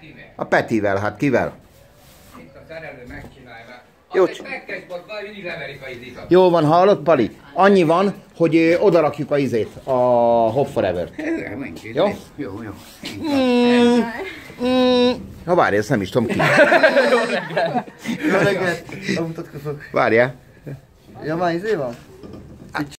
Petivel. A Petivel, hát kivel? Itt a szerelő megcsinálja. Jó, Az egy csak- leverik a izit. Jó van, hallott, Pali? Annyi van, hogy ö, odarakjuk a izét, a Hop Forever-t. Jó? Jó, jó. Mm, mm. Ha várj, ezt nem is tudom ki. Jó reggelt! Bemutatkozok. Várjál. Ja, már izé van?